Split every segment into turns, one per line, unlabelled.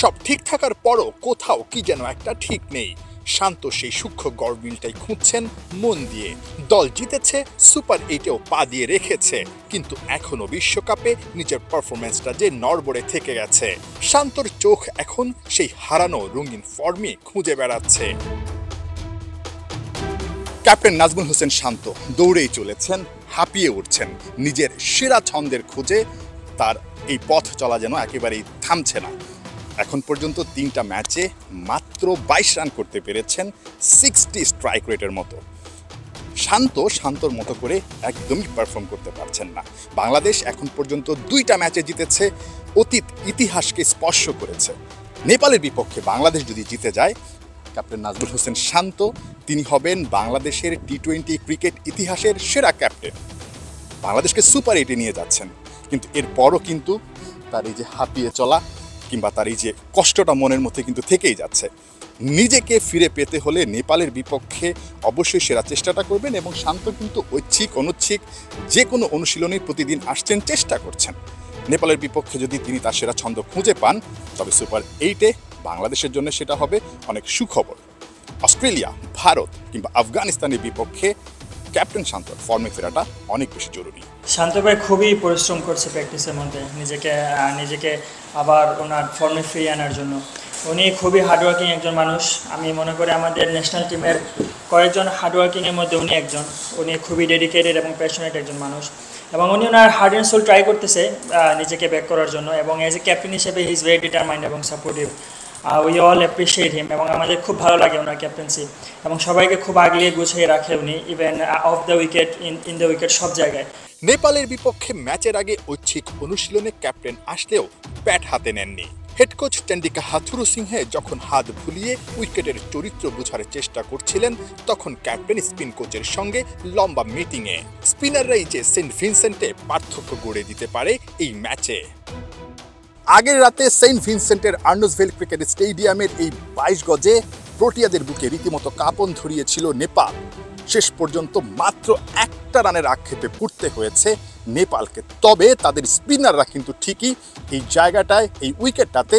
সব ঠিক থাকার পরও কোথাও কি যেন একটা ঠিক নেই। শান্ত সেই সূক্ষ্ম গড়মিলটাই খুঁজছেন মন দিয়ে। দল জিতেছে, সুপার এইটেও পা দিয়ে রেখেছে। কিন্তু এখনও বিশ্বকাপে নিজের পারফরমেন্সটা যে নড়বড়ে থেকে গেছে। শান্তর চোখ এখন সেই হারানো রঙিন ফর্মে খুঁজে বেড়াচ্ছে। ক্যাপ্টেন নাজমুল হোসেন শান্ত দৌড়েই চলেছেন, হাঁপিয়ে উঠছেন। নিজের সেরা ছন্দের খুঁজে তার এই পথ চলা যেন একেবারেই থামছে না। এখন পর্যন্ত তিনটা ম্যাচে মাত্র বাইশ রান করতে পেরেছেন সিক্সটি স্ট্রাইক রেটের মতো। শান্ত, শান্তর মতো করে একদমই পারফর্ম করতে পারছেন না। বাংলাদেশ এখন পর্যন্ত দুইটা ম্যাচে জিতেছে, অতীত ইতিহাসকে স্পর্শ করেছে। নেপালের বিপক্ষে বাংলাদেশ যদি জিতে যায়, ক্যাপ্টেন নাজমুল হোসেন শান্ত, তিনি হবেন বাংলাদেশের টি টোয়েন্টি ক্রিকেট ইতিহাসের সেরা ক্যাপ্টেন। বাংলাদেশকে সুপার এইটে নিয়ে যাচ্ছেন। কিন্তু এরপরও কিন্তু তার এই যে হাঁপিয়ে চলা কিংবা তার এই যে কষ্টটা মনের মধ্যে কিন্তু থেকেই যাচ্ছে। নিজেকে ফিরে পেতে হলে নেপালের বিপক্ষে অবশ্যই সেরা চেষ্টাটা করবেন এবং শান্ত কিন্তু ঐচ্ছিক, অনুচ্ছিক যে কোনো অনুশীলনে প্রতিদিন আসছেন, চেষ্টা করছেন। নেপালের বিপক্ষে যদি তিনি তার সেরা ছন্দ খুঁজে পান, তবে সুপার এইটে বাংলাদেশের জন্য সেটা হবে অনেক সুখবর। অস্ট্রেলিয়া, ভারত কিংবা আফগানিস্তানের বিপক্ষে ক্যাপ্টেন শান্তর ফর্মে ফেরাটা অনেক বেশি জরুরি।
শান্ত ভাই খুবই পরিশ্রম করছে প্র্যাকটিসের মধ্যে। নিজেকে নিজেকে আবার ওনার ফর্মে ফিরিয়ে আনার জন্য। উনি খুবই হার্ডওয়ার্কিং একজন মানুষ। আমি মনে করি আমাদের ন্যাশনাল টিমের কয়েকজন হার্ডওয়ার্কিংয়ের মধ্যে উনি একজন। উনি খুবই ডেডিকেটেড এবং প্যাশনেট একজন মানুষ। এবং উনি ওনার হার্ড অ্যান্ড সোল ট্রাই করতেছে নিজেকে ব্যাক করার জন্য। এবং অ্যাজ এ ক্যাপ্টেন হিসেবে হি ইজ ভেরি ডিটারমাইন্ড এবং supportive we all appreciate him এবং আমাদের খুব ভালো লাগে ওনার ক্যাপ্টেন্সি এবং সবাইকে খুব আগলিয়ে গুছিয়ে রাখে উনি even off the wicket in in the wicket সব জায়গায়।
নেপালের বিপক্ষে ম্যাচের আগে ঐচ্ছিক অনুশীলনে ক্যাপ্টেন আসলেও ব্যাট হাতে নেননি। হেড কোচ টেন্ডিকা হাথুরু সিংহে যখন হাত ভুলিয়ে উইকেটের চরিত্র বোঝার চেষ্টা করছিলেন, তখন ক্যাপ্টেন স্পিন কোচের সঙ্গে লম্বা মিটিংয়ে স্পিনাররাই যে সেন্ট ভিনসেন্টে পার্থক্য গড়ে দিতে পারে এই ম্যাচে। আগের রাতে সেন্ট ভিনসেন্টের আর্নসভেল ক্রিকেট স্টেডিয়ামের এই বাইশ গজে প্রোটিয়াদের বুকে রীতিমতো কাঁপন ধরিয়েছিল নেপাল। শেষ পর্যন্ত মাত্র একটা রানের আক্ষেপে পুড়তে হয়েছে নেপালকে। তবে তাদের স্পিনাররা কিন্তু ঠিকই এই জায়গাটায়, এই উইকেটটাতে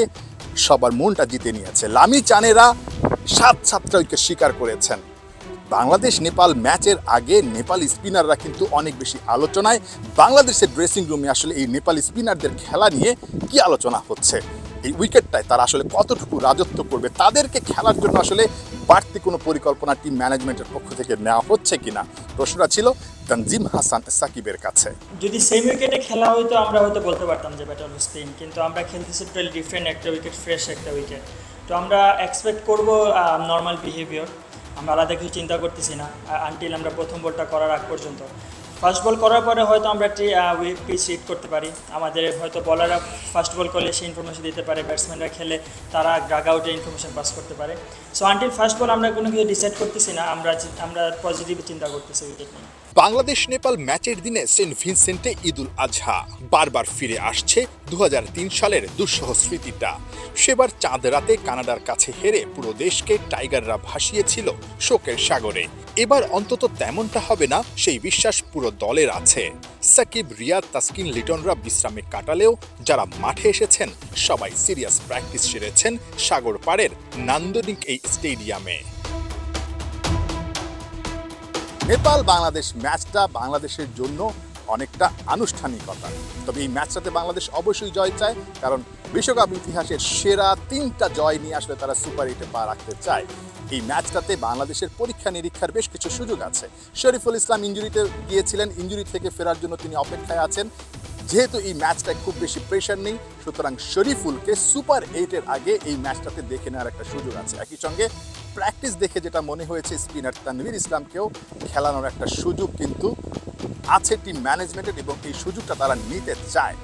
সবার মনটা জিতে নিয়েছে। লামি চানেরা সাত সাতটা উইকেট শিকার করেছেন। বাংলাদেশ, নেপাল ম্যাচের আগে নেপালি স্পিনাররা কিন্তু অনেক বেশি আলোচনায়। বাংলাদেশের ড্রেসিং রুমে আসলে এই নেপালি স্পিনারদের খেলা নিয়ে কি আলোচনা হচ্ছে? এই উইকেটটায় তারা আসলে কতটুকু রাজত্ব করবে? তাদেরকে খেলার জন্য আসলে বাড়তি কোনো পরিকল্পনা টিম ম্যানেজমেন্টের পক্ষ থেকে নেওয়া হচ্ছে কিনা? প্রশ্নটা ছিল তানজিম হাসান সাকিবের কাছে।
যদি সেম উইকেটে খেলা হয়তো আমরা হয়তো বলতে পারতাম যে ব্যাটার স্পিন কিন্তু আমরা খেলতেছি ডিফারেন্ট একটা উইকেট ফ্রেশ একটা উইকেট তো আমরা এক্সপেক্ট করব নর্মাল বিহেভিয়ার আমরা আলাদা কিছু চিন্তা করতেছি না আনটিল আমরা প্রথম বলটা করার আগ পর্যন্ত। ফার্স্ট বল করার পরে হয়তো আমরা একটি পিচ হিট করতে পারি। আমাদের হয়তো বলাররা ফার্স্ট বল করলে সেই ইনফরমেশন দিতে পারে ব্যাটসম্যানরা খেলে তারা গ্রাগ আউটে ইনফরমেশন পাস করতে পারে। সো আনটিল ফার্স্ট বল আমরা কোনো কিছু ডিসাইড করতেছি না, আমরা আমরা পজিটিভ চিন্তা করতেছি উইকেট নিয়ে।
বাংলাদেশ নেপাল ম্যাচের দিনে সেন্ট ভিনসেন্টে ঈদুল আজহা। বারবার ফিরে আসছে দু হাজার তিন সালের দুঃসহ স্মৃতিটা সেবার চাঁদ রাতে কানাডার কাছে হেরে পুরো দেশকে টাইগাররা ভাসিয়েছিল শোকের সাগরে। এবার অন্তত তেমনটা হবে না, সেই বিশ্বাস পুরো দলের আছে। সাকিব, রিয়াদ, তাসকিন, লিটনরা বিশ্রামে কাটালেও যারা মাঠে এসেছেন, সবাই সিরিয়াস প্র্যাকটিস সেরেছেন সাগর পাড়ের নান্দনিক এই স্টেডিয়ামে। নেপাল বাংলাদেশ ম্যাচটা বাংলাদেশের জন্য অনেকটা আনুষ্ঠানিকতা। তবে এই ম্যাচটাতে বাংলাদেশ অবশ্যই জয় চায়, কারণ বিশ্বকাপ ইতিহাসের সেরা তিনটা জয় নিয়ে আসলে তারা সুপার এইটে পা রাখতে চায়। এই ম্যাচটাতে বাংলাদেশের পরীক্ষা নিরীক্ষার বেশ কিছু সুযোগ আছে। শরীফুল ইসলাম ইঞ্জুরিতে গিয়েছিলেন, ইঞ্জুরি থেকে ফেরার জন্য তিনি অপেক্ষায় আছেন। যেহেতু এই ম্যাচটায় খুব বেশি প্রেশার নেই, সুতরাং শরীফুলকে সুপার এইটের আগে এই ম্যাচটাতে দেখে নেওয়ার একটা সুযোগ আছে। একই সঙ্গে প্র্যাকটিস দেখে যেটা মনে হয়েছে স্পিনার তানভীর ইসলামকেও খেলানোর একটা সুযোগ কিন্তু আছে টিম ম্যানেজমেন্টের এবং এই সুযোগটা তারা নিতে চায়।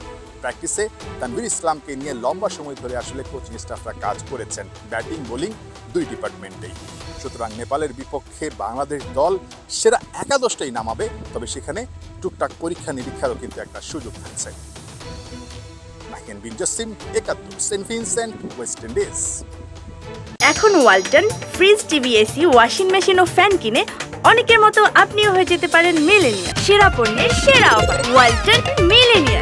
প্র্যাকটিসে তানভীর ইসলামকে নিয়ে লম্বা সময় ধরে আসলে কোচিং স্টাফরা কাজ করেছেন। ব্যাটিং, বোলিং দুই ডিপার্টমেন্টেই। সুতরাং নেপালের বিপক্ষে বাংলাদেশ দল সেরা একাদশটাই নামাবে, তবে সেখানে টুকটাক পরীক্ষা নিরীক্ষারও কিন্তু একটা সুযোগ থাকছে। নাহিন বিন জসিম একাত্তর, সেন্ট ভিনসেন্ট, ওয়েস্ট ইন্ডিজ।
এখন Walton, fridge, TV, AC, washing machine ও ফ্যান কিনে অনেকের মতো আপনিও হয়ে যেতে পারেন মিলেনিয়া সেরা পণ্যের সেরা ওয়ালটন মিলেনিয়া